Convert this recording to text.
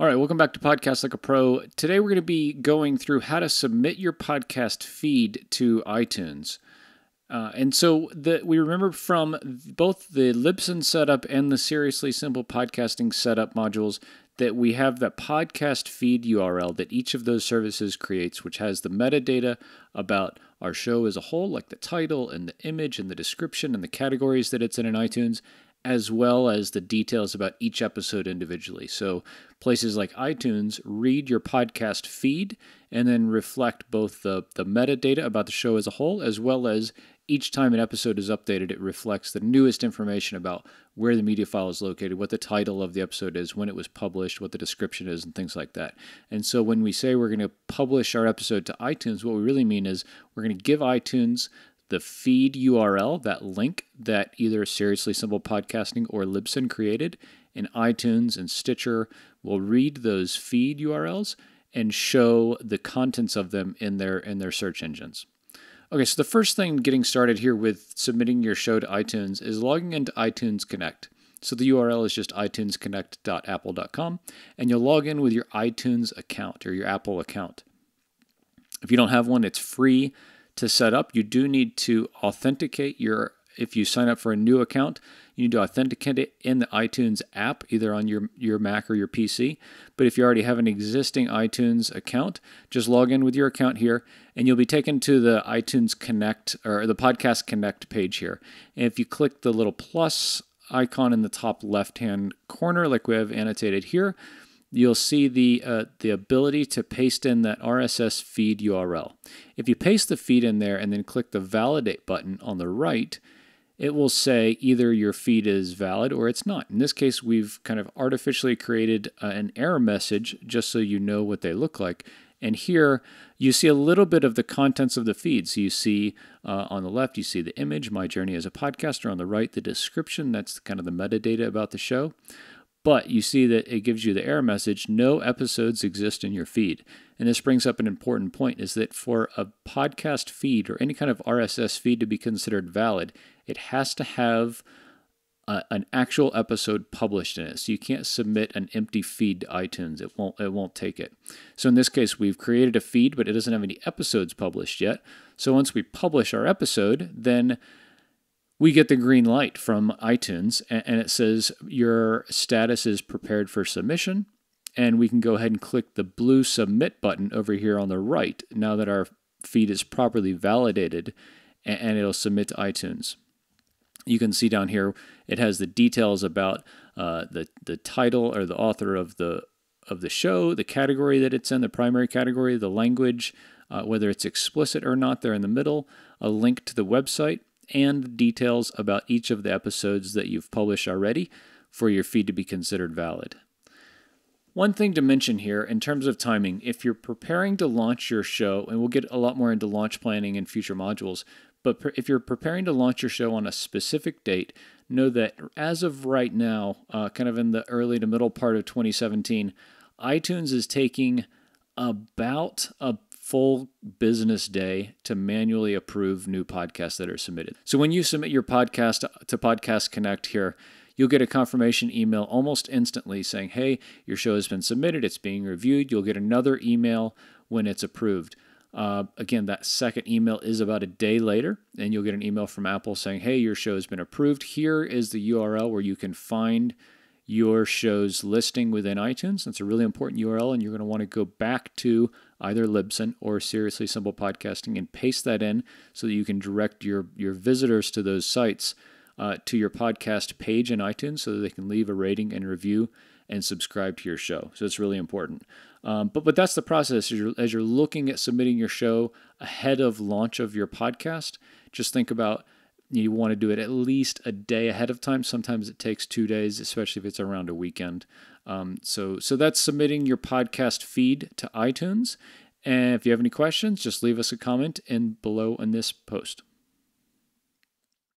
All right, welcome back to Podcast Like a Pro. Today we're going to be going through how to submit your podcast feed to iTunes. Uh, and so the, we remember from both the Libsyn setup and the Seriously Simple Podcasting setup modules that we have that podcast feed URL that each of those services creates, which has the metadata about our show as a whole, like the title and the image and the description and the categories that it's in in iTunes, as well as the details about each episode individually. So, places like iTunes read your podcast feed and then reflect both the, the metadata about the show as a whole, as well as each time an episode is updated, it reflects the newest information about where the media file is located, what the title of the episode is, when it was published, what the description is, and things like that. And so when we say we're going to publish our episode to iTunes, what we really mean is we're going to give iTunes the feed URL, that link that either Seriously Simple Podcasting or Libsyn created in iTunes and Stitcher will read those feed URLs and show the contents of them in their in their search engines. Okay, so the first thing getting started here with submitting your show to iTunes is logging into iTunes Connect. So the URL is just itunesconnect.apple.com and you'll log in with your iTunes account or your Apple account. If you don't have one, it's free to set up. You do need to authenticate your if you sign up for a new account, you need to authenticate it in the iTunes app, either on your, your Mac or your PC. But if you already have an existing iTunes account, just log in with your account here, and you'll be taken to the iTunes Connect or the Podcast Connect page here. And if you click the little plus icon in the top left hand corner, like we have annotated here, you'll see the, uh, the ability to paste in that RSS feed URL. If you paste the feed in there and then click the validate button on the right, it will say either your feed is valid or it's not. In this case, we've kind of artificially created uh, an error message just so you know what they look like. And here you see a little bit of the contents of the feed. So you see uh, on the left, you see the image, My Journey as a Podcaster. On the right, the description, that's kind of the metadata about the show. But you see that it gives you the error message no episodes exist in your feed. And this brings up an important point is that for a podcast feed or any kind of RSS feed to be considered valid, it has to have uh, an actual episode published in it. So you can't submit an empty feed to iTunes. It won't it won't take it. So in this case, we've created a feed, but it doesn't have any episodes published yet. So once we publish our episode, then we get the green light from iTunes and it says your status is prepared for submission. And we can go ahead and click the blue submit button over here on the right now that our feed is properly validated and it'll submit to iTunes. You can see down here it has the details about uh, the the title or the author of the of the show, the category that it's in, the primary category, the language, uh, whether it's explicit or not. There in the middle, a link to the website, and details about each of the episodes that you've published already for your feed to be considered valid. One thing to mention here in terms of timing, if you're preparing to launch your show, and we'll get a lot more into launch planning in future modules, but if you're preparing to launch your show on a specific date, know that as of right now, uh, kind of in the early to middle part of 2017, iTunes is taking about a full business day to manually approve new podcasts that are submitted. So when you submit your podcast to Podcast Connect here, you'll get a confirmation email almost instantly saying, hey, your show has been submitted, it's being reviewed. You'll get another email when it's approved. Uh, again, that second email is about a day later, and you'll get an email from Apple saying, hey, your show has been approved. Here is the URL where you can find your show's listing within iTunes. That's a really important URL, and you're going to want to go back to either Libsyn or Seriously Simple Podcasting and paste that in so that you can direct your, your visitors to those sites uh, to your podcast page in iTunes so that they can leave a rating and review and subscribe to your show. So it's really important. Um, but but that's the process as you're, as you're looking at submitting your show ahead of launch of your podcast. Just think about you want to do it at least a day ahead of time. Sometimes it takes two days, especially if it's around a weekend. Um, so, so that's submitting your podcast feed to iTunes. And if you have any questions, just leave us a comment in below in this post.